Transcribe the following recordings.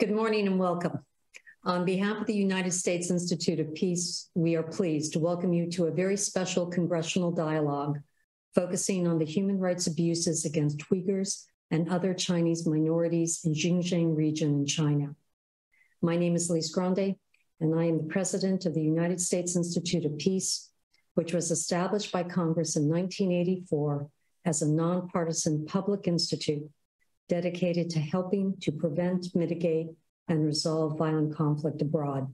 Good morning and welcome. On behalf of the United States Institute of Peace, we are pleased to welcome you to a very special congressional dialogue focusing on the human rights abuses against Uyghurs and other Chinese minorities in Xinjiang region in China. My name is Lise Grande, and I am the president of the United States Institute of Peace, which was established by Congress in 1984 as a nonpartisan public institute dedicated to helping to prevent, mitigate, and resolve violent conflict abroad.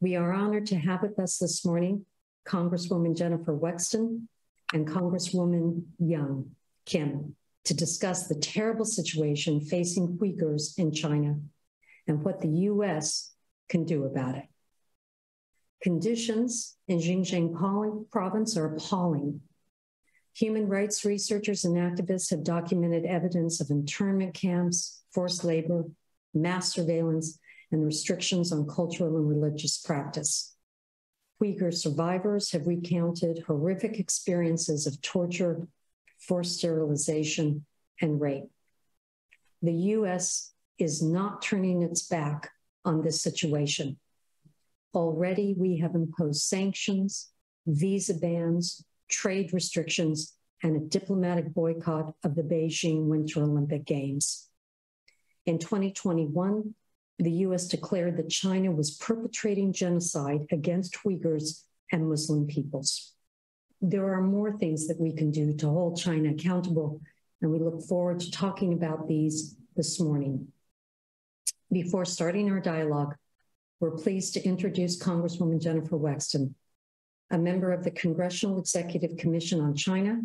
We are honored to have with us this morning Congresswoman Jennifer Wexton and Congresswoman Young Kim to discuss the terrible situation facing Uyghurs in China and what the US can do about it. Conditions in Xinjiang province are appalling. Human rights researchers and activists have documented evidence of internment camps, forced labor, mass surveillance, and restrictions on cultural and religious practice. Uyghur survivors have recounted horrific experiences of torture, forced sterilization, and rape. The US is not turning its back on this situation. Already, we have imposed sanctions, visa bans, trade restrictions, and a diplomatic boycott of the Beijing Winter Olympic Games. In 2021, the US declared that China was perpetrating genocide against Uyghurs and Muslim peoples. There are more things that we can do to hold China accountable, and we look forward to talking about these this morning. Before starting our dialogue, we're pleased to introduce Congresswoman Jennifer Wexton, a member of the Congressional Executive Commission on China,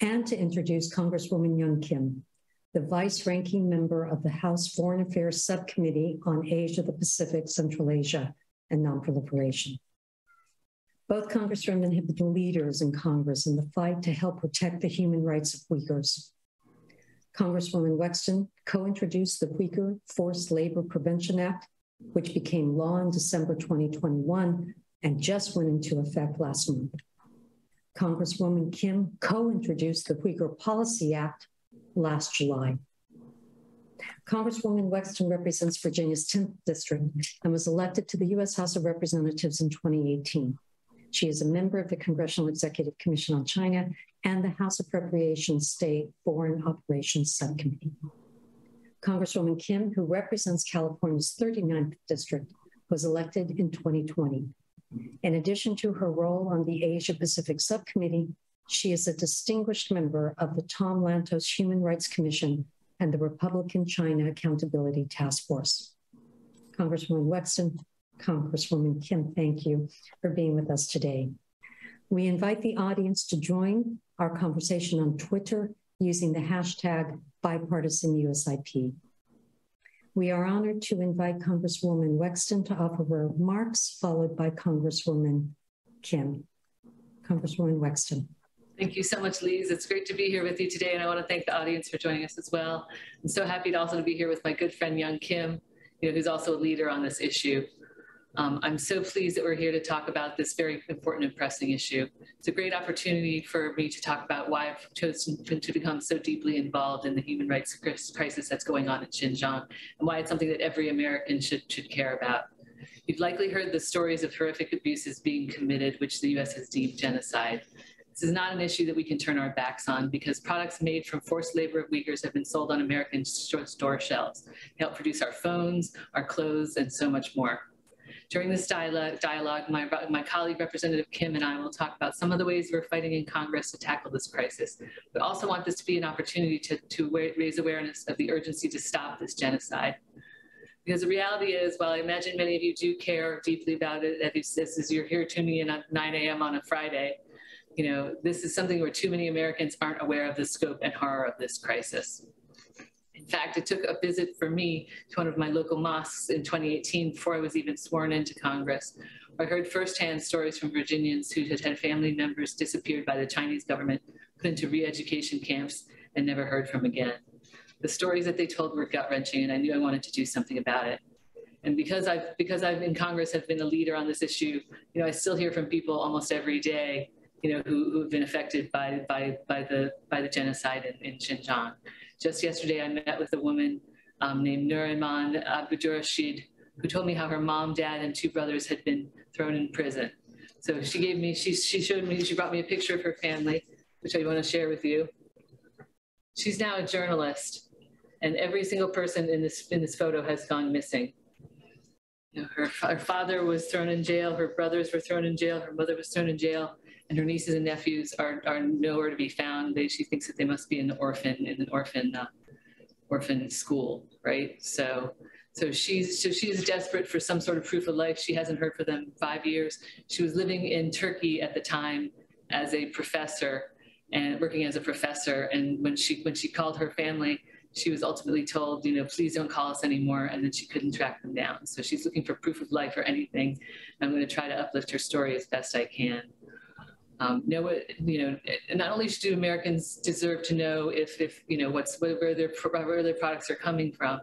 and to introduce Congresswoman Young Kim, the vice ranking member of the House Foreign Affairs Subcommittee on Asia, the Pacific, Central Asia, and Nonproliferation. Both congresswomen have been leaders in Congress in the fight to help protect the human rights of Uyghurs. Congresswoman Wexton co introduced the Uyghur Forced Labor Prevention Act, which became law in December 2021 and just went into effect last month. Congresswoman Kim co introduced the Uyghur Policy Act last July. Congresswoman Wexton represents Virginia's 10th district and was elected to the U.S. House of Representatives in 2018. She is a member of the Congressional Executive Commission on China and the House Appropriations State Foreign Operations Subcommittee. Congresswoman Kim, who represents California's 39th district, was elected in 2020. In addition to her role on the Asia Pacific Subcommittee, she is a distinguished member of the Tom Lantos Human Rights Commission and the Republican China Accountability Task Force. Congresswoman Wexton, Congresswoman Kim, thank you for being with us today. We invite the audience to join our conversation on Twitter using the hashtag bipartisanUSIP. We are honored to invite Congresswoman Wexton to offer her remarks, followed by Congresswoman Kim. Congresswoman Wexton. Thank you so much, Lise. It's great to be here with you today, and I want to thank the audience for joining us as well. I'm so happy to also be here with my good friend Young Kim, you know, who's also a leader on this issue. Um, I'm so pleased that we're here to talk about this very important and pressing issue. It's a great opportunity for me to talk about why I've chosen to become so deeply involved in the human rights crisis that's going on in Xinjiang, and why it's something that every American should, should care about. You've likely heard the stories of horrific abuses being committed, which the US has deemed genocide. This is not an issue that we can turn our backs on because products made from forced labor of Uyghurs have been sold on American store shelves. They help produce our phones, our clothes, and so much more. During this dialogue, dialogue my, my colleague Representative Kim and I will talk about some of the ways we're fighting in Congress to tackle this crisis. We also want this to be an opportunity to, to raise awareness of the urgency to stop this genocide. Because the reality is, while I imagine many of you do care deeply about it, as, you're here tuning in at 9 a.m. on a Friday, you know, this is something where too many Americans aren't aware of the scope and horror of this crisis. In fact, it took a visit for me to one of my local mosques in 2018 before I was even sworn into Congress. I heard firsthand stories from Virginians who had had family members disappeared by the Chinese government, put into re-education camps, and never heard from again. The stories that they told were gut-wrenching, and I knew I wanted to do something about it. And because I've because I've in Congress have been a leader on this issue, you know, I still hear from people almost every day you know, who, who have been affected by, by, by, the, by the genocide in, in Xinjiang. Just yesterday, I met with a woman um, named Nuriman Abdurrashid, who told me how her mom, dad, and two brothers had been thrown in prison. So she gave me, she, she showed me, she brought me a picture of her family, which I want to share with you. She's now a journalist, and every single person in this, in this photo has gone missing. You know, her, her father was thrown in jail, her brothers were thrown in jail, her mother was thrown in jail, and her nieces and nephews are, are nowhere to be found. They, she thinks that they must be in the orphan, in an orphan, uh, orphan school, right? So, so she's, so she's desperate for some sort of proof of life. She hasn't heard from them five years. She was living in Turkey at the time as a professor and working as a professor. And when she, when she called her family, she was ultimately told, you know, please don't call us anymore. And then she couldn't track them down. So she's looking for proof of life or anything. I'm going to try to uplift her story as best I can. Um, know you know, not only do Americans deserve to know if, if you know, what's where their where their products are coming from.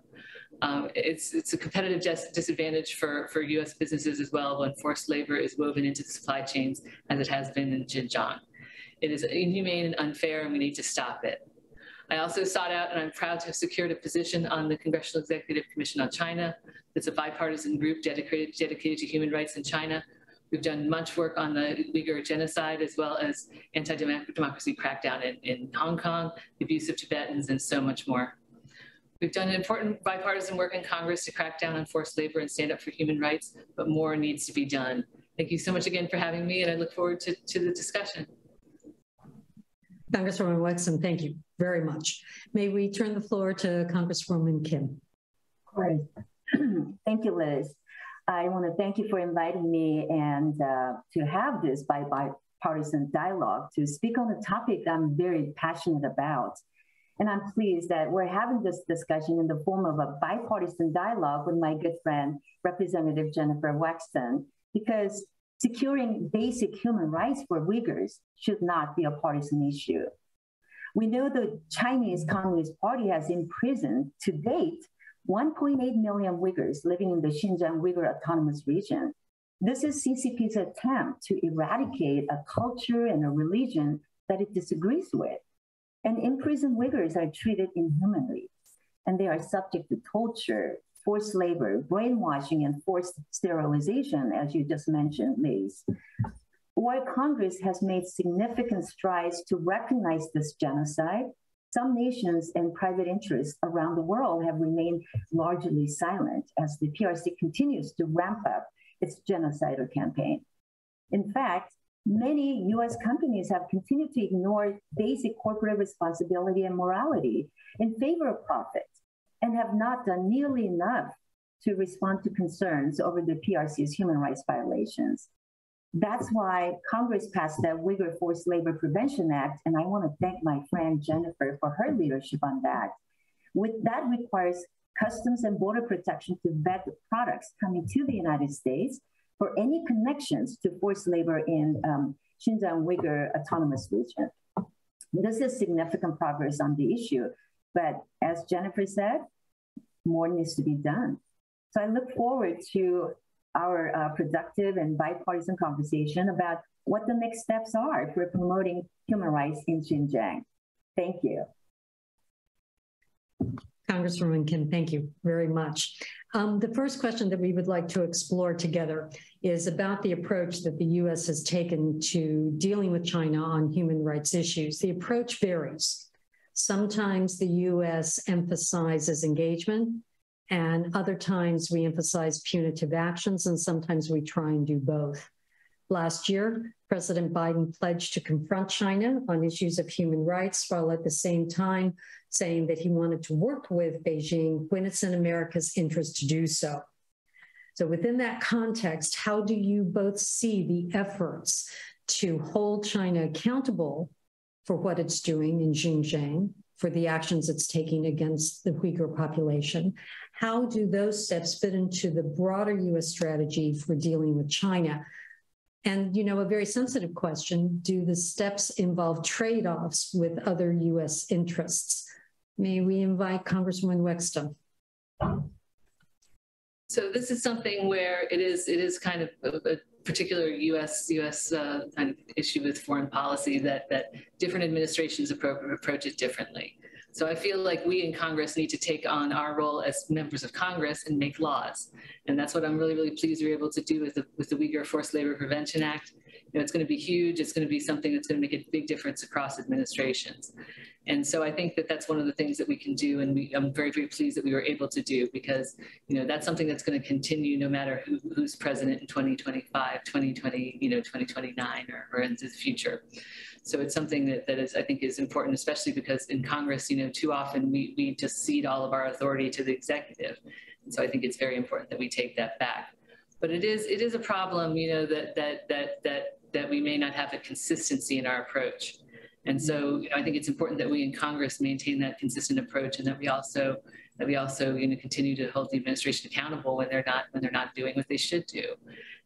Um, it's it's a competitive dis disadvantage for for U.S. businesses as well when forced labor is woven into the supply chains as it has been in Xinjiang. It is inhumane and unfair, and we need to stop it. I also sought out, and I'm proud to have secured a position on the Congressional Executive Commission on China. It's a bipartisan group dedicated, dedicated to human rights in China. We've done much work on the Uyghur genocide as well as anti-democracy crackdown in, in Hong Kong, the abuse of Tibetans, and so much more. We've done important bipartisan work in Congress to crack down on forced labor and stand up for human rights, but more needs to be done. Thank you so much again for having me, and I look forward to, to the discussion. Congresswoman Wexton, thank you very much. May we turn the floor to Congresswoman Kim? Great. thank you, Liz. I want to thank you for inviting me and uh, to have this bipartisan dialogue to speak on a topic I'm very passionate about. And I'm pleased that we're having this discussion in the form of a bipartisan dialogue with my good friend, Representative Jennifer Wexton, because securing basic human rights for Uyghurs should not be a partisan issue. We know the Chinese Communist Party has imprisoned to date 1.8 million Uyghurs living in the Xinjiang Uyghur Autonomous Region. This is CCP's attempt to eradicate a culture and a religion that it disagrees with. And imprisoned Uyghurs are treated inhumanly, and they are subject to torture, forced labor, brainwashing, and forced sterilization, as you just mentioned, Liz. While Congress has made significant strides to recognize this genocide, some nations and private interests around the world have remained largely silent as the PRC continues to ramp up its genocidal campaign. In fact, many US companies have continued to ignore basic corporate responsibility and morality in favor of profit and have not done nearly enough to respond to concerns over the PRC's human rights violations. That's why Congress passed the Uyghur Forced Labor Prevention Act, and I want to thank my friend Jennifer for her leadership on that. With that requires Customs and Border Protection to vet products coming to the United States for any connections to forced labor in um, Xinjiang Uyghur Autonomous Region. This is significant progress on the issue, but as Jennifer said, more needs to be done. So I look forward to our uh, productive and bipartisan conversation about what the next steps are for promoting human rights in Xinjiang. Thank you. Congresswoman Kim, thank you very much. Um, the first question that we would like to explore together is about the approach that the U.S. has taken to dealing with China on human rights issues. The approach varies. Sometimes the US emphasizes engagement, and other times we emphasize punitive actions, and sometimes we try and do both. Last year, President Biden pledged to confront China on issues of human rights, while at the same time saying that he wanted to work with Beijing when it's in America's interest to do so. So, within that context, how do you both see the efforts to hold China accountable for what it's doing in Xinjiang, for the actions it's taking against the Uyghur population. How do those steps fit into the broader US strategy for dealing with China? And, you know, a very sensitive question do the steps involve trade offs with other US interests? May we invite Congresswoman Wexton? So this is something where it is it is kind of a, a particular U.S. U.S. Uh, kind of issue with foreign policy that that different administrations approach, approach it differently. So I feel like we in Congress need to take on our role as members of Congress and make laws. And that's what I'm really, really pleased we're able to do with the, with the Uyghur Forced Labor Prevention Act. You know, it's going to be huge. It's going to be something that's going to make a big difference across administrations. And so I think that that's one of the things that we can do. And we, I'm very, very pleased that we were able to do because, you know, that's something that's going to continue no matter who, who's president in 2025, 2020, you know, 2029 or, or into the future. So it's something that, that is, I think is important, especially because in Congress, you know, too often we, we just cede all of our authority to the executive. And so I think it's very important that we take that back. But it is, it is a problem, you know, that, that, that, that, that we may not have a consistency in our approach. And so you know, I think it's important that we in Congress maintain that consistent approach and that we also that we also you know continue to hold the administration accountable when they're not when they're not doing what they should do.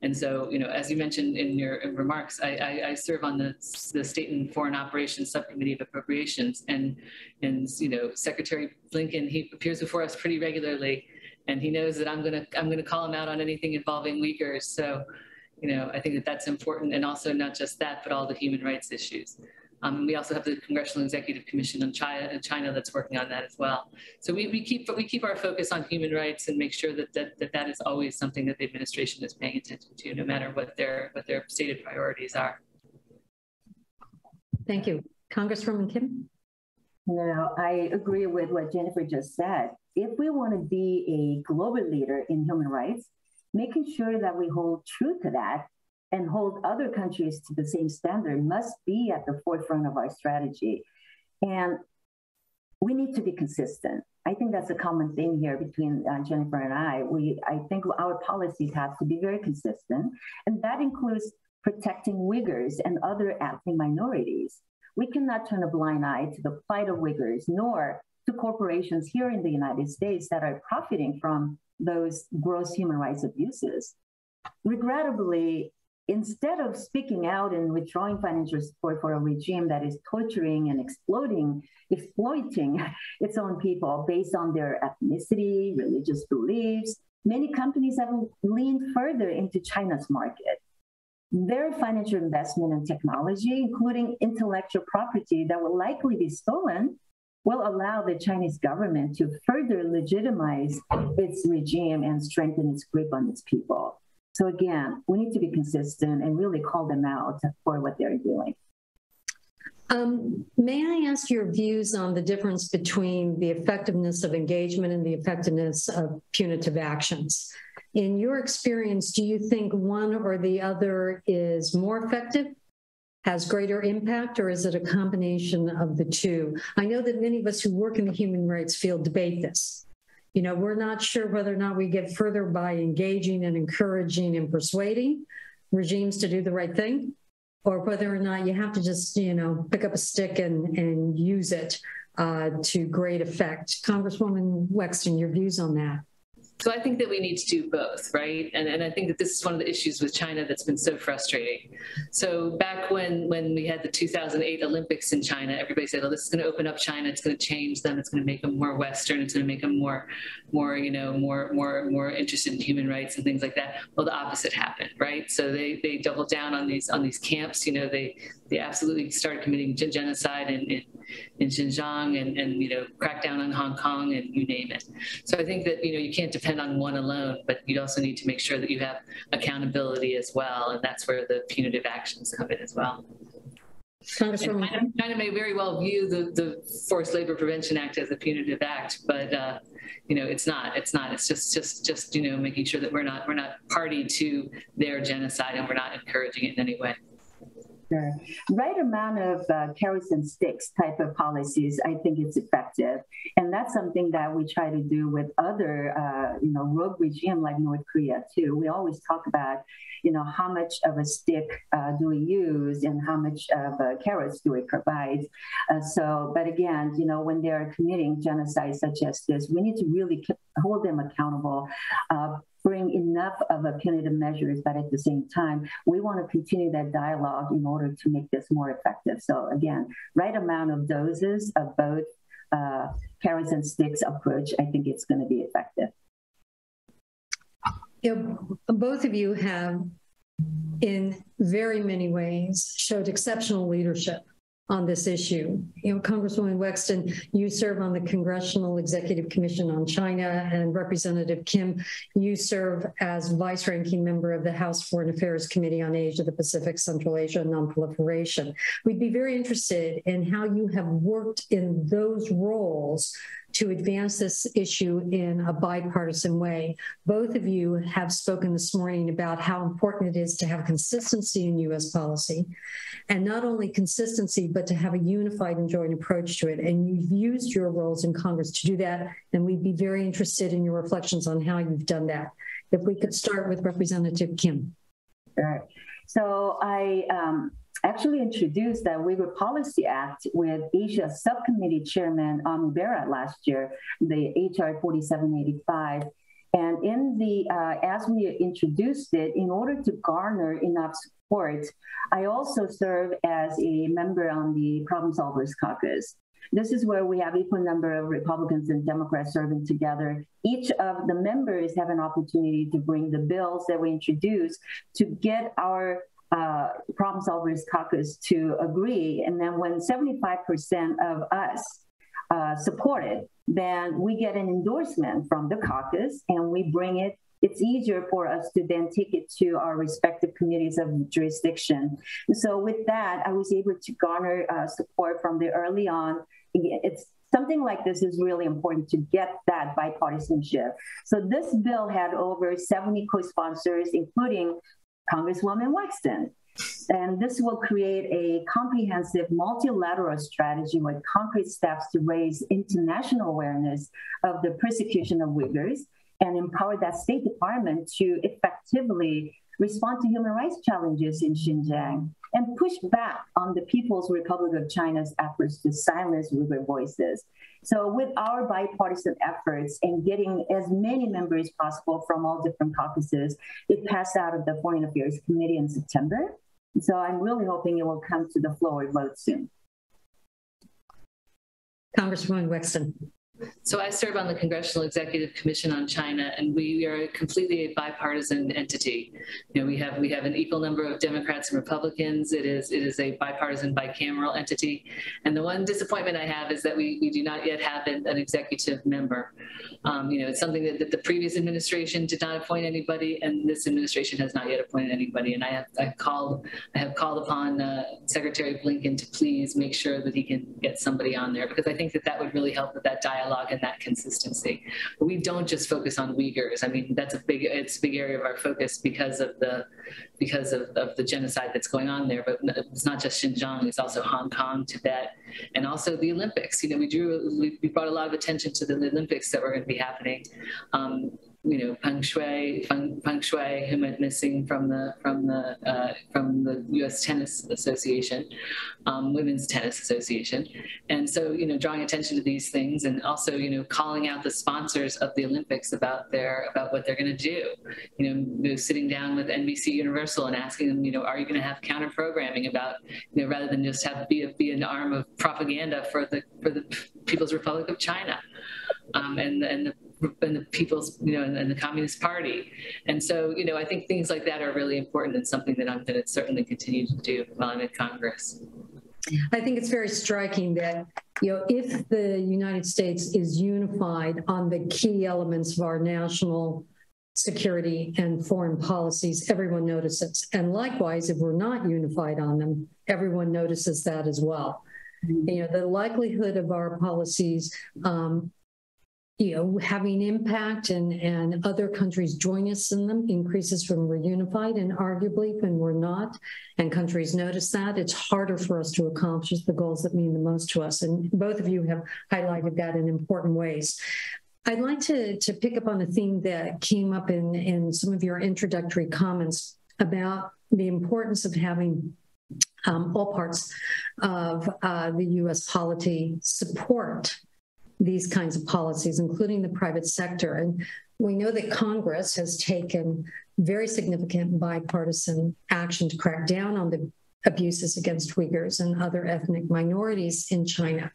And so, you know, as you mentioned in your remarks, I, I, I serve on the, the State and Foreign Operations Subcommittee of Appropriations, and and you know, Secretary Blinken he appears before us pretty regularly, and he knows that I'm gonna I'm gonna call him out on anything involving Uyghurs. So, you know, I think that that's important, and also not just that, but all the human rights issues. Um, we also have the Congressional Executive Commission on China, China that's working on that as well. So we, we keep we keep our focus on human rights and make sure that that, that that is always something that the administration is paying attention to, no matter what their what their stated priorities are. Thank you, Congresswoman Kim. No, I agree with what Jennifer just said. If we want to be a global leader in human rights, making sure that we hold true to that and hold other countries to the same standard must be at the forefront of our strategy. And we need to be consistent. I think that's a common thing here between uh, Jennifer and I. We, I think our policies have to be very consistent, and that includes protecting Uyghurs and other ethnic minorities. We cannot turn a blind eye to the plight of Uyghurs, nor to corporations here in the United States that are profiting from those gross human rights abuses. Regrettably, instead of speaking out and withdrawing financial support for a regime that is torturing and exploiting, exploiting its own people based on their ethnicity, religious beliefs, many companies have leaned further into China's market. Their financial investment in technology, including intellectual property that will likely be stolen, will allow the Chinese government to further legitimize its regime and strengthen its grip on its people. So again, we need to be consistent and really call them out for what they're doing. Um, may I ask your views on the difference between the effectiveness of engagement and the effectiveness of punitive actions? In your experience, do you think one or the other is more effective, has greater impact, or is it a combination of the two? I know that many of us who work in the human rights field debate this. You know, we're not sure whether or not we get further by engaging and encouraging and persuading regimes to do the right thing, or whether or not you have to just, you know, pick up a stick and, and use it uh, to great effect. Congresswoman Wexton, your views on that? So I think that we need to do both, right? And, and I think that this is one of the issues with China that's been so frustrating. So back when when we had the 2008 Olympics in China, everybody said, "Oh, this is going to open up China. It's going to change them. It's going to make them more Western. It's going to make them more, more, you know, more, more, more interested in human rights and things like that." Well, the opposite happened, right? So they they doubled down on these on these camps. You know, they they absolutely started committing genocide in, in, in Xinjiang and, and, you know, crack down on Hong Kong and you name it. So I think that, you know, you can't depend on one alone, but you also need to make sure that you have accountability as well. And that's where the punitive actions come in as well. China, China, may very well view the, the Forced Labor Prevention Act as a punitive act, but uh, you know it's not. It's not. It's just just just you know making sure that we're not we're not party to their genocide and we're not encouraging it in any way. Sure. Right amount of uh, carrots and sticks type of policies, I think it's effective, and that's something that we try to do with other, uh, you know, rogue regime like North Korea too. We always talk about, you know, how much of a stick uh, do we use and how much of carrots do we provide. Uh, so, but again, you know, when they are committing genocide such as this, we need to really hold them accountable uh, bring enough of a punitive measures, but at the same time, we want to continue that dialogue in order to make this more effective. So again, right amount of doses of both uh, carrots and sticks approach, I think it's going to be effective. You know, both of you have, in very many ways, showed exceptional leadership on this issue. You know, Congresswoman Wexton, you serve on the Congressional Executive Commission on China, and Representative Kim, you serve as vice ranking member of the House Foreign Affairs Committee on Asia, the Pacific, Central Asia, and Nonproliferation. We'd be very interested in how you have worked in those roles to advance this issue in a bipartisan way. Both of you have spoken this morning about how important it is to have consistency in U.S. policy, and not only consistency, but to have a unified and joint approach to it. And you've used your roles in Congress to do that, and we'd be very interested in your reflections on how you've done that. If we could start with Representative Kim. Sure. So I um, actually introduced the Uyghur Policy Act with Asia Subcommittee Chairman Ami Bera last year, the HR 4785. And in the uh, as we introduced it, in order to garner enough I also serve as a member on the Problem Solvers Caucus. This is where we have equal number of Republicans and Democrats serving together. Each of the members have an opportunity to bring the bills that we introduce to get our uh, problem solvers caucus to agree. And then when 75% of us uh, support it, then we get an endorsement from the caucus and we bring it. It's easier for us to then take it to our respective communities of jurisdiction. So, with that, I was able to garner uh, support from the early on. It's something like this is really important to get that bipartisanship. So this bill had over 70 co-sponsors, including Congresswoman Wexton. And this will create a comprehensive multilateral strategy with concrete steps to raise international awareness of the persecution of Uyghurs and empower that State Department to effectively respond to human rights challenges in Xinjiang and push back on the People's Republic of China's efforts to silence Uyghur voices. So, with our bipartisan efforts and getting as many members possible from all different caucuses, it passed out of the Foreign Affairs Committee in September. So, I'm really hoping it will come to the floor vote soon. Congresswoman Wexton. So I serve on the Congressional Executive Commission on China, and we are completely a bipartisan entity. You know, we have we have an equal number of Democrats and Republicans. It is it is a bipartisan, bicameral entity. And the one disappointment I have is that we, we do not yet have an, an executive member. Um, you know, it's something that, that, the previous administration did not appoint anybody, and this administration has not yet appointed anybody. And I have I've called I have called upon uh, Secretary Blinken to please make sure that he can get somebody on there because I think that that would really help with that dialogue dialogue and that consistency. We don't just focus on Uyghurs. I mean, that's a big it's a big area of our focus because of the because of, of the genocide that's going on there. But it's not just Xinjiang; it's also Hong Kong, Tibet, and also the Olympics. You know, we drew we, brought a lot of attention to the Olympics that were going to be happening. Um, you know, Peng Shuai, Peng, Peng Shuai, who went missing from the from the uh, from the U.S. Tennis Association, um, Women's Tennis Association, and so you know, drawing attention to these things, and also you know, calling out the sponsors of the Olympics about their about what they're going to do. You know, sitting down with NBC Universal and asking them, you know, are you going to have counter programming about, you know, rather than just have be be an arm of propaganda for the for the People's Republic of China, um, and and the and the people's, you know, and, and, the Communist Party. And so, you know, I think things like that are really important and something that I'm going to certainly continue to do while I'm in Congress. I think it's very striking that, you know, if the United States is unified on the key elements of our national security and foreign policies, everyone notices. And likewise, if we're not unified on them, everyone notices that as well. Mm-hmm. You know, the likelihood of our policies um, you know, having impact and, and other countries join us in them increases when we're unified and arguably when we're not. And countries notice that it's harder for us to accomplish the goals that mean the most to us. And both of you have highlighted that in important ways. I'd like to, to pick up on a theme that came up in, in some of your introductory comments about the importance of having um, all parts of uh, the US polity support these kinds of policies, including the private sector. And we know that Congress has taken very significant bipartisan action to crack down on the abuses against Uyghurs and other ethnic minorities in China.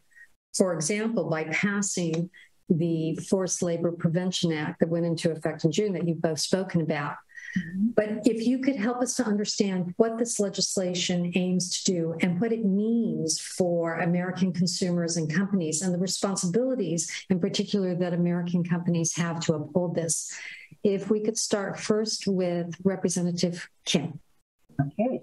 For example, by passing the Forced Labor Prevention Act that went into effect in June that you've both spoken about. Mm-hmm. But if you could help us to understand what this legislation aims to do and what it means for American consumers and companies and the responsibilities in particular that American companies have to uphold this. If we could start first with Representative Kim. Okay.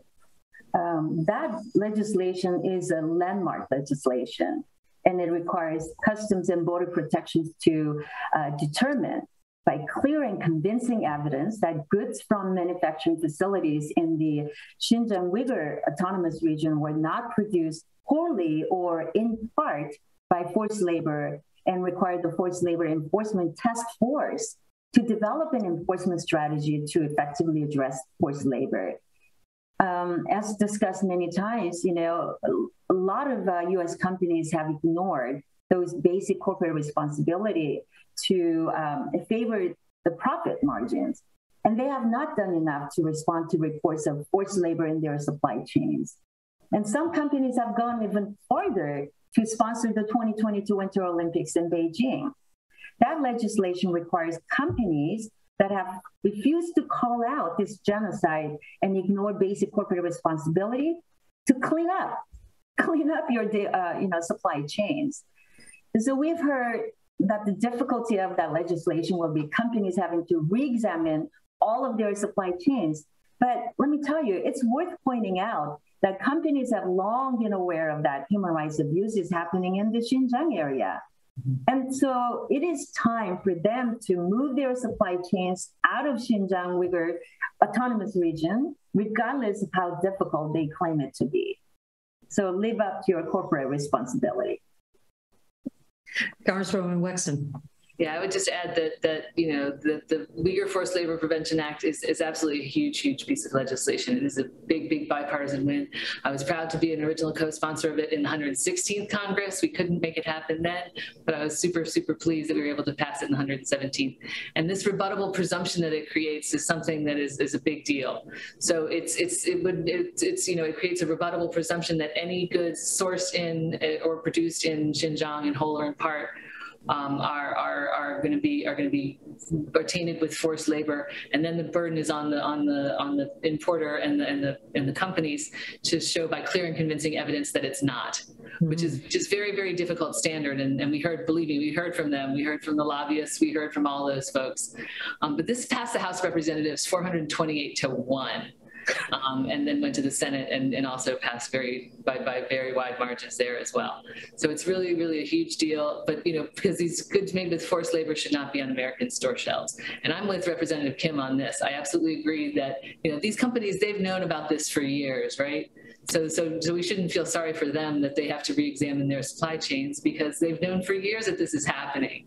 Um, that legislation is a landmark legislation and it requires customs and border protections to uh, determine by clear and convincing evidence that goods from manufacturing facilities in the Xinjiang Uyghur Autonomous Region were not produced wholly or in part by forced labor and required the Forced Labor Enforcement Task Force to develop an enforcement strategy to effectively address forced labor. Um, as discussed many times, you know, a lot of uh, U.S. companies have ignored those basic corporate responsibility to um, favor the profit margins. And they have not done enough to respond to reports of forced labor in their supply chains. And some companies have gone even further to sponsor the 2022 Winter Olympics in Beijing. That legislation requires companies that have refused to call out this genocide and ignore basic corporate responsibility to clean up, clean up your uh, you know supply chains. So we've heard that the difficulty of that legislation will be companies having to re-examine all of their supply chains. But let me tell you, it's worth pointing out that companies have long been aware of that human rights abuse is happening in the Xinjiang area. Mm-hmm. And so it is time for them to move their supply chains out of Xinjiang Uyghur Autonomous Region, regardless of how difficult they claim it to be. So live up to your corporate responsibility. Congresswoman Wexton. Yeah, I would just add that that you know the the Uyghur Forced Labor Prevention Act is, is absolutely a huge, huge piece of legislation. It is a big, big bipartisan win. I was proud to be an original co-sponsor of it in the 116th Congress. We couldn't make it happen then, but I was super, super pleased that we were able to pass it in the 117th. And this rebuttable presumption that it creates is something that is, is a big deal. So it's it's it would it's, it's you know it creates a rebuttable presumption that any goods sourced in eh, or produced in Xinjiang in whole or in part um, are are, are going to be are going to be tainted with forced labor, and then the burden is on the on the on the importer and the and the and the companies to show by clear and convincing evidence that it's not, mm-hmm. which is just very very difficult standard. And, and we heard, believe me, we heard from them, we heard from the lobbyists, we heard from all those folks. Um, but this passed the House of Representatives 428 to one um, and then went to the Senate and, and also passed very by, by very wide margins there as well. So it's really, really a huge deal. But you know, because these goods made with forced labor should not be on American store shelves. And I'm with Representative Kim on this. I absolutely agree that you know these companies they've known about this for years, right? So, so, so we shouldn't feel sorry for them that they have to re-examine their supply chains because they've known for years that this is happening.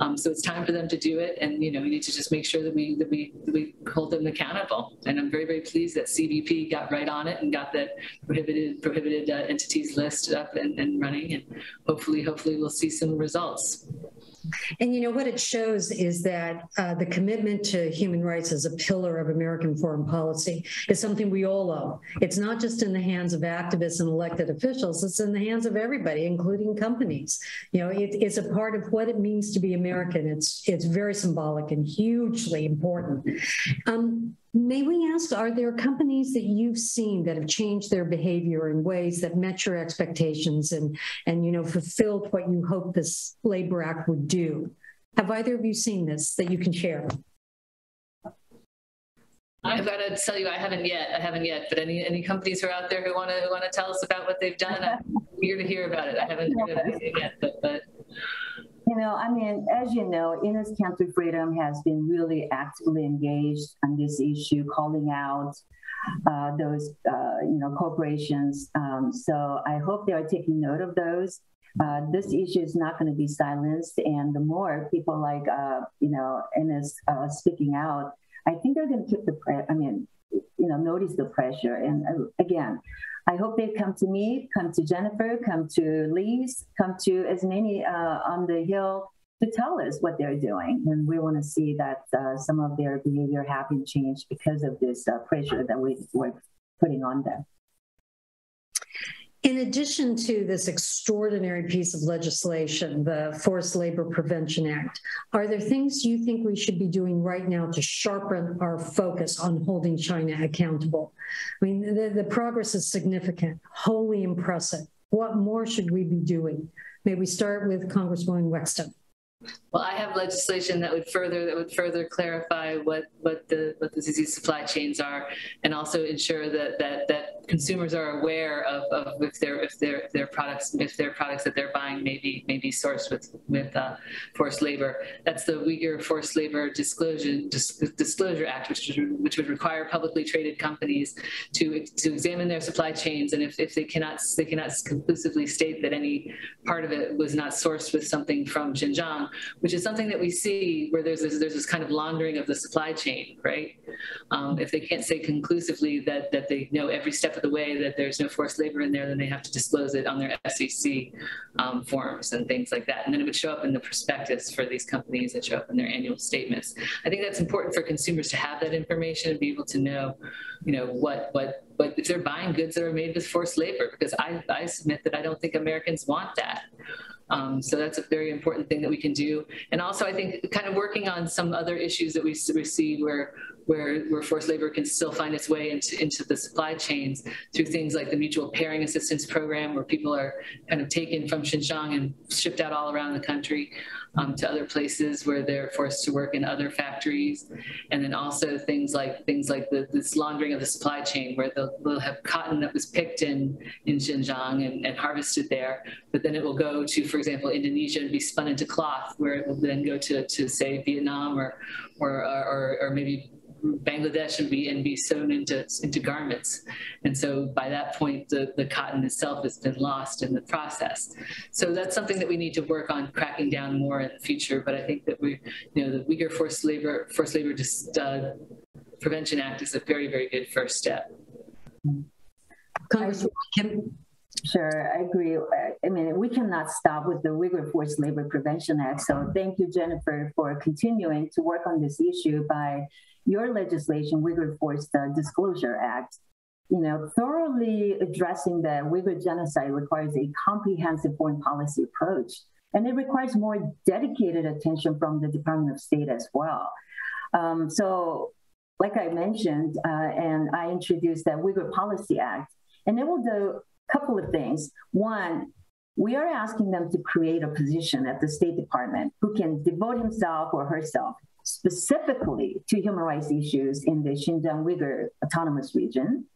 Um, so it's time for them to do it, and you know we need to just make sure that we that we that we hold them accountable. And I'm very very pleased that CBP got right on it and got that prohibited prohibited uh, entities list up and, and running, and hopefully hopefully we'll see some results. And you know what it shows is that uh, the commitment to human rights as a pillar of American foreign policy is something we all owe. It's not just in the hands of activists and elected officials, it's in the hands of everybody, including companies. You know, it, it's a part of what it means to be American. It's, it's very symbolic and hugely important. Um, May we ask, are there companies that you've seen that have changed their behavior in ways that met your expectations and, and you know, fulfilled what you hoped this Labor Act would do? Have either of you seen this that you can share? I've got to tell you, I haven't yet. I haven't yet. But any any companies who are out there who want to want to tell us about what they've done, I'm eager to hear about it. I haven't yet, but, but you know, I mean, as you know, Camp to Freedom has been really actively engaged on this issue, calling out uh, those, uh, you know, corporations. Um, so I hope they are taking note of those. Uh, this issue is not going to be silenced, and the more people like, uh, you know, Enos uh, speaking out, I think they're going to keep the I mean, you know, notice the pressure. And uh, again, I hope they come to me, come to Jennifer, come to Lise, come to as many uh, on the Hill to tell us what they're doing. And we want to see that uh, some of their behavior have been changed because of this uh, pressure that we, we're putting on them. In addition to this extraordinary piece of legislation, the Forced Labor Prevention Act, are there things you think we should be doing right now to sharpen our focus on holding China accountable? I mean, the, the progress is significant, wholly impressive. What more should we be doing? May we start with Congresswoman Wexton? Well, I have legislation that would further that would further clarify what what the what the disease supply chains are, and also ensure that that that consumers are aware of, of if their if their their products if their products that they're buying may be may be sourced with with uh, forced labor. That's the Uyghur Forced Labor Disclosure Disclosure Act, which which would require publicly traded companies to to examine their supply chains, and if, if they cannot they cannot conclusively state that any part of it was not sourced with something from Xinjiang which is something that we see where there's this, there's this kind of laundering of the supply chain, right? Um, if they can't say conclusively that, that they know every step of the way that there's no forced labor in there, then they have to disclose it on their SEC um, forms and things like that. And then it would show up in the prospectus for these companies that show up in their annual statements. I think that's important for consumers to have that information and be able to know, you know, what, what, what if they're buying goods that are made with forced labor, because I, I submit that I don't think Americans want that. Um, so that's a very important thing that we can do. And also, I think kind of working on some other issues that we, we see where where, where forced labor can still find its way into, into the supply chains through things like the mutual pairing assistance program, where people are kind of taken from Xinjiang and shipped out all around the country um, to other places where they're forced to work in other factories. And then also things like things like the, this laundering of the supply chain, where they'll, they'll have cotton that was picked in, in Xinjiang and, and harvested there, but then it will go to, for example, Indonesia and be spun into cloth, where it will then go to, to say, Vietnam or, or, or, or maybe Bangladesh and be and be sewn into into garments. And so by that point, the, the cotton itself has been lost in the process. So that's something that we need to work on cracking down more in the future. But I think that we, you know, the Uyghur Forced Labor Forced Labor just, uh, Prevention Act is a very very good first step. Congresswoman Kim. Sure, I agree. I mean, we cannot stop with the Uyghur Forced Labor Prevention Act. So thank you, Jennifer, for continuing to work on this issue by your legislation, Uyghur Forced Disclosure Act, you know, thoroughly addressing the Uyghur genocide requires a comprehensive foreign policy approach. And it requires more dedicated attention from the Department of State as well. Um, so, like I mentioned, uh, and I introduced the Uyghur Policy Act, and it will do a couple of things. One, we are asking them to create a position at the State Department who can devote himself or herself specifically to human rights issues in the Xinjiang Uyghur Autonomous Region,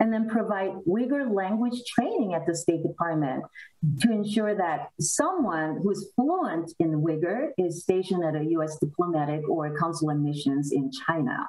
and then provide Uyghur language training at the State Department to ensure that someone who's fluent in Uyghur is stationed at a US diplomatic or consular missions in China.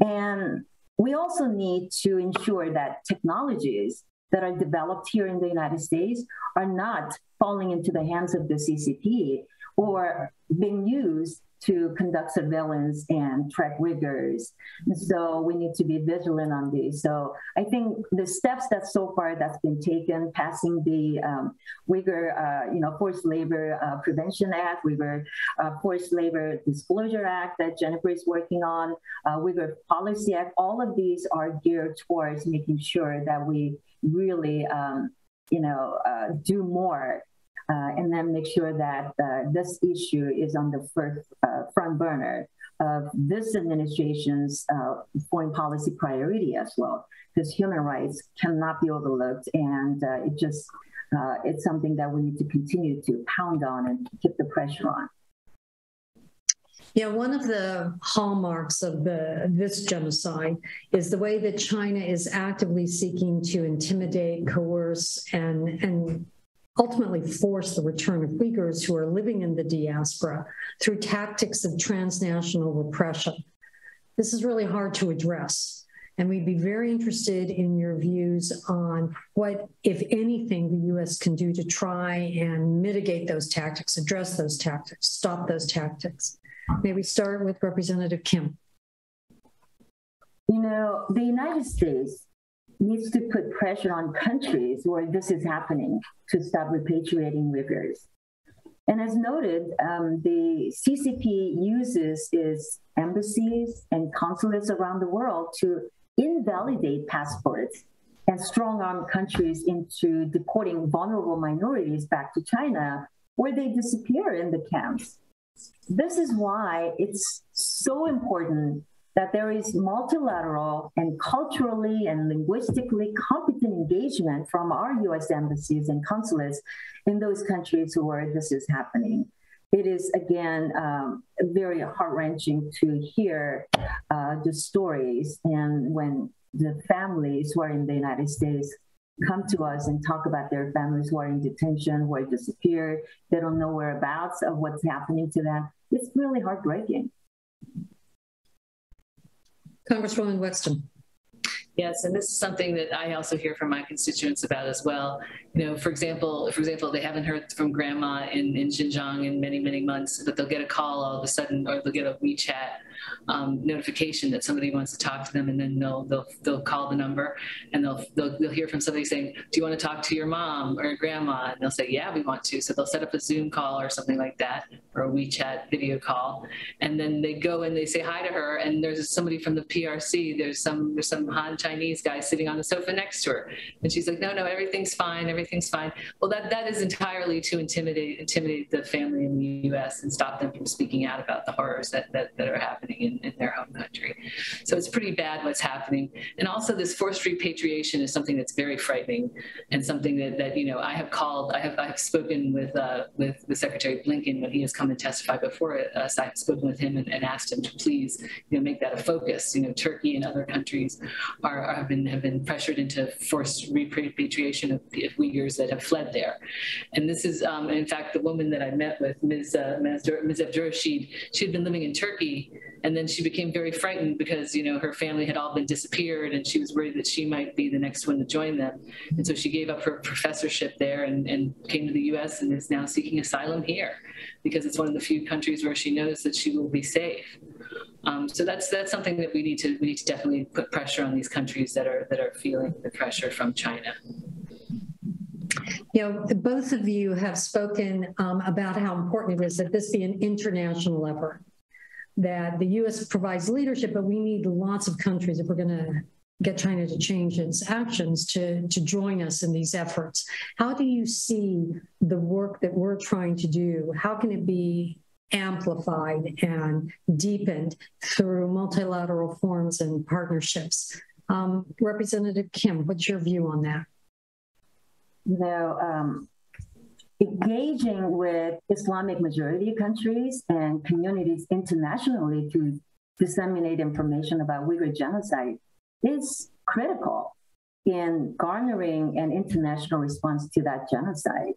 And we also need to ensure that technologies that are developed here in the United States are not falling into the hands of the CCP or being used to conduct surveillance and track Uyghurs. So we need to be vigilant on these. So I think the steps that so far that's been taken, passing the um, Uyghur, uh, you know, Forced Labor uh, Prevention Act, Uyghur uh, Forced Labor Disclosure Act that Jennifer is working on, uh, Uyghur Policy Act, all of these are geared towards making sure that we really, um, you know, uh, do more uh, and then make sure that uh, this issue is on the first uh, front burner of this administration's uh, foreign policy priority as well, because human rights cannot be overlooked, and it just it's something that we need to continue to pound on and keep the pressure on. Yeah, one of the hallmarks of the, this genocide is the way that China is actively seeking to intimidate, coerce, and, and ultimately force the return of Uyghurs who are living in the diaspora through tactics of transnational repression. This is really hard to address. And we'd be very interested in your views on what, if anything, the US can do to try and mitigate those tactics, address those tactics, stop those tactics. May we start with Representative Kim? You know, the United States needs to put pressure on countries where this is happening to stop repatriating Uyghurs. And as noted, um, the CCP uses its embassies and consulates around the world to invalidate passports and strong arm countries into deporting vulnerable minorities back to China, where they disappear in the camps. This is why it's so important that there is multilateral and culturally and linguistically competent engagement from our US embassies and consulates in those countries where this is happening. It is, again, um, very heart wrenching to hear uh, the stories. And when the families who are in the United States come to us and talk about their families who are in detention, who are disappeared, they don't know whereabouts of what's happening to them, it's really heartbreaking. Congresswoman Wexton. Yes, and this is something that I also hear from my constituents about as well. You know, for example, for example, they haven't heard from grandma in, in Xinjiang in many, many months, but they'll get a call all of a sudden, or they'll get a WeChat um, notification that somebody wants to talk to them, and then they'll they'll they'll call the number, and they'll, they'll they'll hear from somebody saying, "Do you want to talk to your mom or grandma?" And they'll say, "Yeah, we want to." So they'll set up a Zoom call or something like that, or a WeChat video call, and then they go and they say hi to her, and there's somebody from the PRC. There's some there's some Han Chinese guy sitting on the sofa next to her, and she's like, "No, no, everything's fine, everything's fine." Well, that that is entirely to intimidate intimidate the family in the U.S. and stop them from speaking out about the horrors that that, that are happening in, in their home country. So it's pretty bad what's happening. And also this forced repatriation is something that's very frightening and something that, that you know, I have called, I have, I have spoken with, uh, with, with Secretary Blinken when he has come and testified before us. I have spoken with him and, and asked him to please, you know, make that a focus. You know, Turkey and other countries are, are have been have been pressured into forced repatriation of, of Uyghurs that have fled there. And this is, um, in fact, the woman that I met with, Ms. Uh, Ms. Abdurrashid, she had been living in Turkey and then she became very frightened because you know her family had all been disappeared and she was worried that she might be the next one to join them. And so she gave up her professorship there and, and came to the us and is now seeking asylum here because it's one of the few countries where she knows that she will be safe. Um, so that's that's something that we need to we need to definitely put pressure on these countries that are that are feeling the pressure from china. You know, both of you have spoken um, about how important it is that this be an international effort that the US provides leadership, but we need lots of countries if we're going to get China to change its actions to, to join us in these efforts. How do you see the work that we're trying to do? How can it be amplified and deepened through multilateral forms and partnerships? Um, Representative Kim, what's your view on that? You know, um, engaging with Islamic majority countries and communities internationally to disseminate information about Uyghur genocide is critical in garnering an international response to that genocide.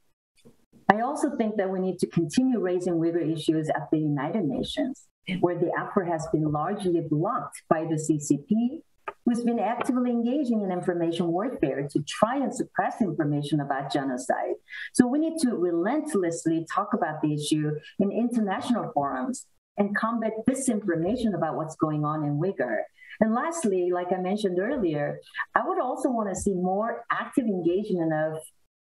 I also think that we need to continue raising Uyghur issues at the United Nations, where the effort has been largely blocked by the CCP who's been actively engaging in information warfare to try and suppress information about genocide. So we need to relentlessly talk about the issue in international forums and combat disinformation about what's going on in Uyghur. And lastly, like I mentioned earlier, I would also want to see more active engagement of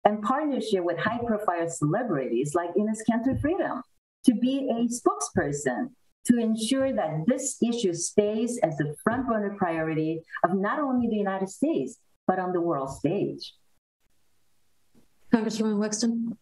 and partnership with high profile celebrities like Enes Kanter Freedom to be a spokesperson to ensure that this issue stays as the front runner priority of not only the United States, but on the world stage. Congresswoman Wexton.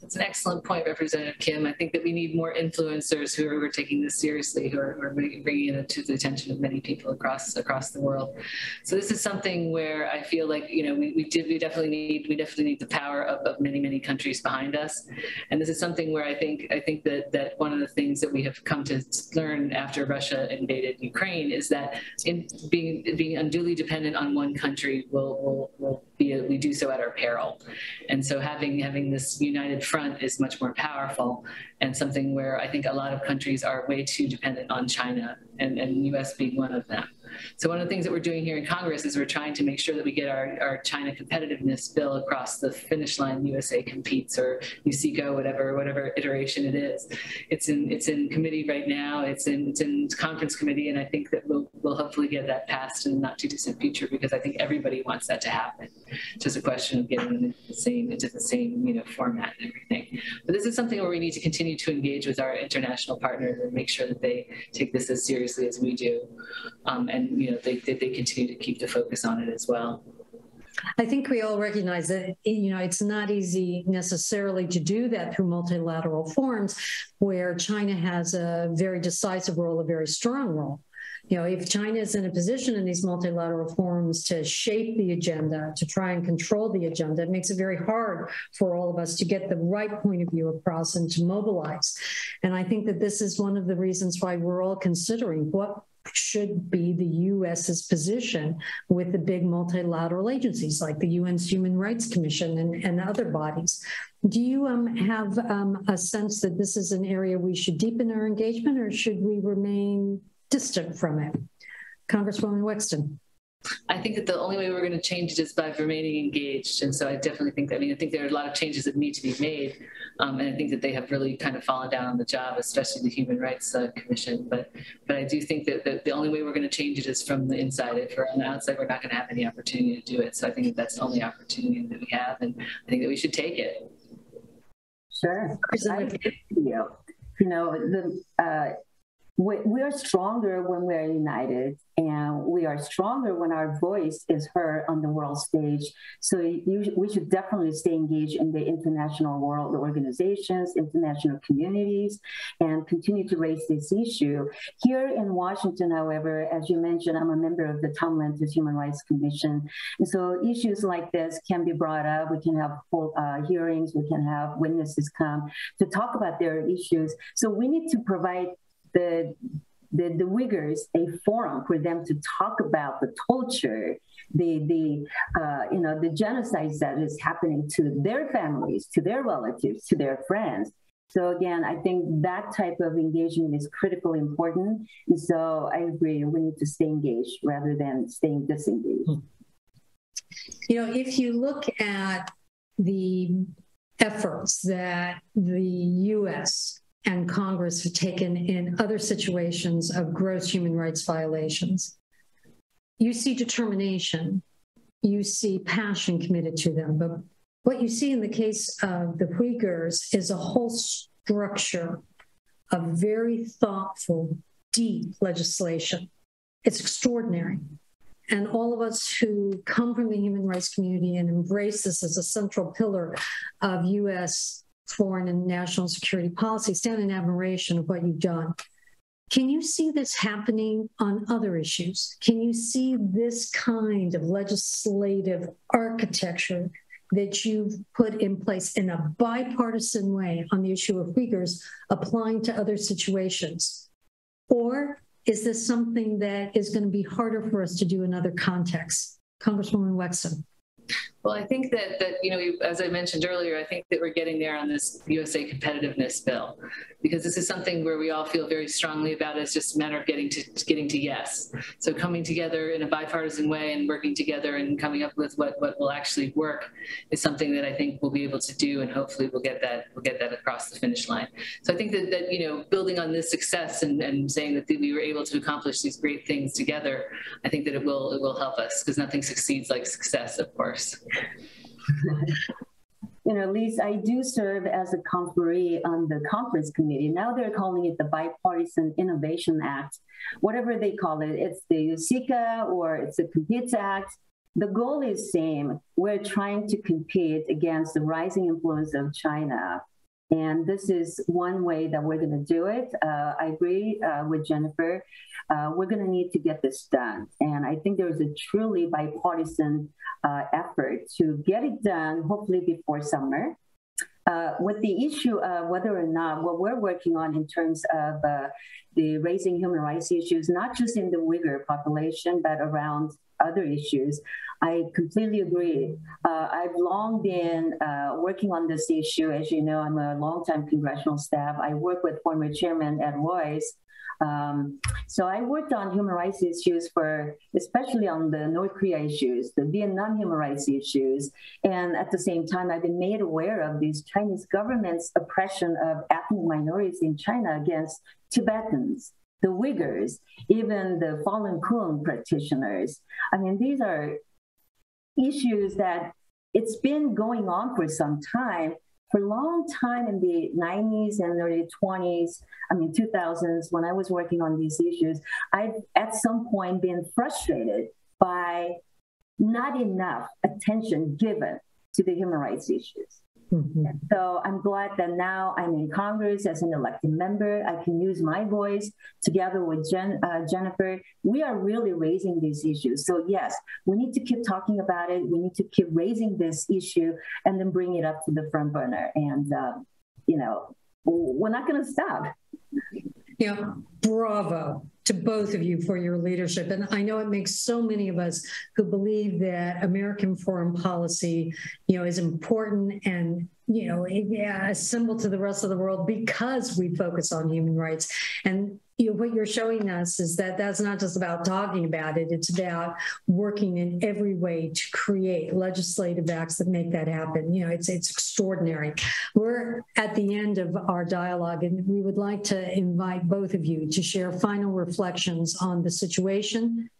That's an excellent point, Representative Kim. I think that we need more influencers who are, taking this seriously, who are, who are, bringing it to the attention of many people across across the world. So this is something where I feel like you know we, we did we definitely need we definitely need the power of, of many many countries behind us, and this is something where I think I think that that one of the things that we have come to learn after Russia invaded Ukraine is that in being being unduly dependent on one country will will, will a, we do so at our peril, and so having having this united front front is much more powerful and something where I think a lot of countries are way too dependent on China and, and US being one of them. So one of the things that we're doing here in Congress is we're trying to make sure that we get our, our China competitiveness bill across the finish line. USA competes or USICA, whatever whatever iteration it is. It's in it's in committee right now. It's in it's in conference committee, and I think that we'll we'll hopefully get that passed in the not too distant future because I think everybody wants that to happen. It's just a question of getting the same into the same you know format and everything. But this is something where we need to continue to engage with our international partners and make sure that they take this as seriously as we do. Um, and you know they, they, they continue to keep the focus on it as well. I think we all recognize that you know it's not easy necessarily to do that through multilateral forums where China has a very decisive role, a very strong role. You know, if China is in a position in these multilateral forums to shape the agenda, to try and control the agenda, it makes it very hard for all of us to get the right point of view across and to mobilize. And I think that this is one of the reasons why we're all considering what should be the US's position with the big multilateral agencies like the UN's Human Rights Commission and, and other bodies. Do you um, have um, a sense that this is an area we should deepen our engagement or should we remain distant from it? Congresswoman Wexton. I think that the only way we're going to change it is by remaining engaged. And so I definitely think that, I mean, I think there are a lot of changes that need to be made. Um, and I think that they have really kind of fallen down on the job, especially the Human Rights uh, Commission. But but I do think that, that the only way we're going to change it is from the inside. If we're on the outside, we're not going to have any opportunity to do it. So I think that that's the only opportunity that we have. And I think that we should take it. Sure. you. you know, the, uh, we, are stronger when we are united and we are stronger when our voice is heard on the world stage. So you, we should definitely stay engaged in the international world organizations international communities and continue to raise this issue. Here in washington however as you mentioned i'm a member of the tom lantos human rights commission. And so issues like this can be brought up. We can have uh, hearings. We can have witnesses come to talk about their issues. So we need to provide the the, the Uyghurs a forum for them to talk about the torture, the the uh, you know the genocides that is happening to their families, to their relatives, to their friends. So again, I think that type of engagement is critically important. And so I agree, we need to stay engaged rather than staying disengaged. You know, if you look at the efforts that the U.S and Congress have taken in other situations of gross human rights violations. You see determination, you see passion committed to them. But what you see in the case of the Uyghurs is a whole structure of very thoughtful, deep legislation. It's extraordinary. And all of us who come from the human rights community and embrace this as a central pillar of US foreign and national security policy, stand in admiration of what you've done. Can you see this happening on other issues? Can you see this kind of legislative architecture that you've put in place in a bipartisan way on the issue of Uyghurs applying to other situations? Or is this something that is going to be harder for us to do in other contexts? Congresswoman Wexton. Well, I think that that you know, as I mentioned earlier, I think that we're getting there on this USA competitiveness bill, because this is something where we all feel very strongly about. It's just a matter of getting to getting to yes. So coming together in a bipartisan way and working together and coming up with what what will actually work is something that I think we'll be able to do, and hopefully we'll get that we'll get that across the finish line. So I think that that you know, building on this success and, and saying that we were able to accomplish these great things together, I think that it will it will help us because nothing succeeds like success, of course you know, Lise, I do serve as a conferee on the conference committee. Now they're calling it the Bipartisan Innovation Act, whatever they call it. It's the USICA or it's the Competes Act. The goal is same. We're trying to compete against the rising influence of China and this is one way that we're going to do it. Uh, I agree uh, with Jennifer. Uh, we're going to need to get this done. And I think there's a truly bipartisan uh, effort to get it done, hopefully before summer. Uh, with the issue of whether or not what we're working on in terms of uh, the raising human rights issues, not just in the Uyghur population, but around other issues. I completely agree. Uh, I've long been uh, working on this issue. As you know, I'm a longtime congressional staff. I work with former Chairman Ed Royce. Um, so I worked on human rights issues for, especially on the North Korea issues, the Vietnam human rights issues, and at the same time, I've been made aware of these Chinese government's oppression of ethnic minorities in China against Tibetans the Uyghurs, even the Falun Gong practitioners. I mean, these are issues that it's been going on for some time. For a long time in the 90s and early 20s, I mean 2000s, when I was working on these issues, I've at some point been frustrated by not enough attention given to the human rights issues. Mm-hmm. So I'm glad that now I'm in Congress as an elected member. I can use my voice together with Jen, uh, Jennifer. We are really raising these issues. So yes, we need to keep talking about it. We need to keep raising this issue and then bring it up to the front burner. And uh, you know, we're not going to stop. Yeah, bravo to both of you for your leadership. And I know it makes so many of us who believe that American foreign policy, you know, is important and you know, a symbol to the rest of the world because we focus on human rights. And you what you're showing us is that that's not just about talking about it, it's about working in every way to create legislative acts that make that happen. You know, it's, it's extraordinary. We're at the end of our dialogue, and we would like to invite both of you to share final reflections on the situation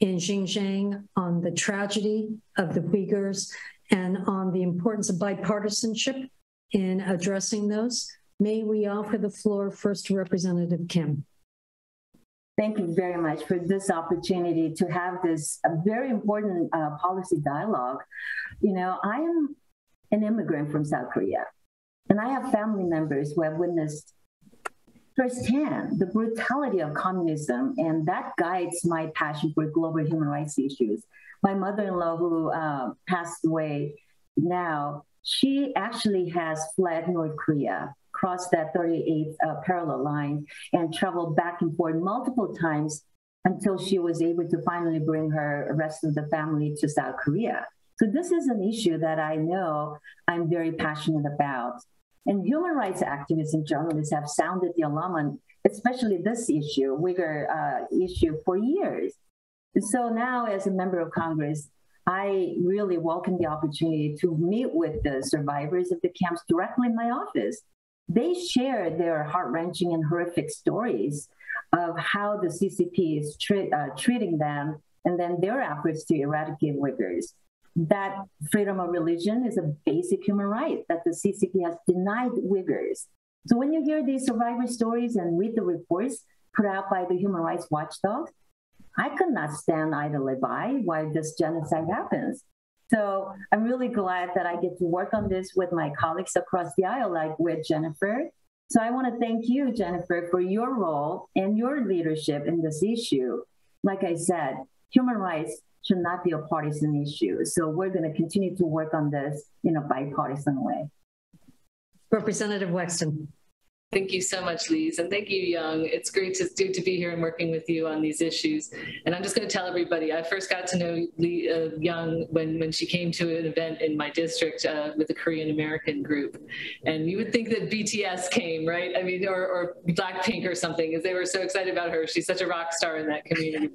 in Xinjiang, on the tragedy of the Uyghurs, and on the importance of bipartisanship in addressing those. May we offer the floor first to Representative Kim. Thank you very much for this opportunity to have this very important uh, policy dialogue. You know, I am an immigrant from South Korea, and I have family members who have witnessed firsthand the brutality of communism, and that guides my passion for global human rights issues. My mother in law, who uh, passed away now, she actually has fled North Korea crossed that 38th uh, parallel line and traveled back and forth multiple times until she was able to finally bring her rest of the family to South Korea. So this is an issue that I know I'm very passionate about. And human rights activists and journalists have sounded the alarm on especially this issue, Uyghur uh, issue, for years. And so now, as a member of Congress, I really welcome the opportunity to meet with the survivors of the camps directly in my office they share their heart wrenching and horrific stories of how the CCP is uh, treating them and then their efforts to eradicate Uyghurs. That freedom of religion is a basic human right that the CCP has denied Uyghurs. So when you hear these survivor stories and read the reports put out by the human rights watchdogs, I could not stand idly by while this genocide happens. So I'm really glad that I get to work on this with my colleagues across the aisle, like with Jennifer. So I want to thank you, Jennifer, for your role and your leadership in this issue. Like I said, human rights should not be a partisan issue. So we're going to continue to work on this in a bipartisan way. Representative Wexton. Thank you so much, Lise. And thank you, Young. It's great to, to be here and working with you on these issues. And I'm just going to tell everybody, I first got to know Lee, uh, Young when, when she came to an event in my district uh, with a Korean American group. And you would think that BTS came, right? I mean, or, or Blackpink or something, because they were so excited about her. She's such a rock star in that community.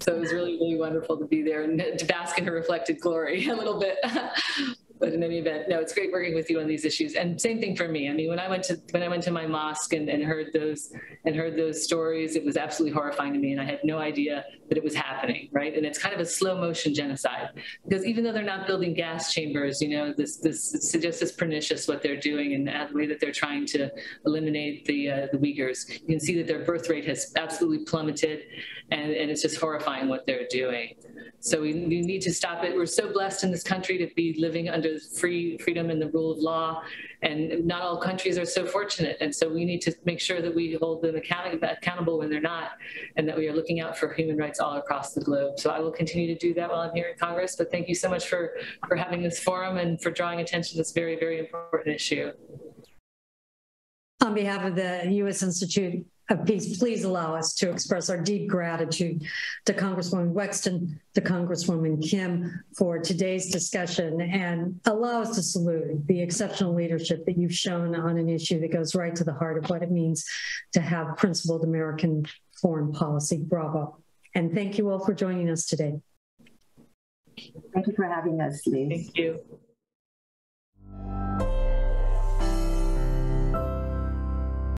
So it was really, really wonderful to be there and to bask in her reflected glory a little bit. but in any event, no, it's great working with you on these issues. And same thing for me. I mean, when I went to when I went to my mosque and, and heard those and heard those stories, it was absolutely horrifying to me, and I had no idea that it was happening. Right, and it's kind of a slow motion genocide because even though they're not building gas chambers, you know, this this it's just as pernicious what they're doing and the way that they're trying to eliminate the uh, the Uyghurs. You can see that their birth rate has absolutely plummeted, and, and it's just horrifying what they're doing. So we, we need to stop it. We're so blessed in this country to be living under free freedom and the rule of law, and not all countries are so fortunate. And so we need to make sure that we hold them account- accountable when they're not, and that we are looking out for human rights all across the globe. So I will continue to do that while I'm here in Congress. But thank you so much for for having this forum and for drawing attention to this very very important issue. On behalf of the U.S. Institute of Peace, please allow us to express our deep gratitude to Congresswoman Wexton, to Congresswoman Kim for today's discussion and allow us to salute the exceptional leadership that you've shown on an issue that goes right to the heart of what it means to have principled American foreign policy. Bravo. And thank you all for joining us today. Thank you for having us, Lee. Thank you.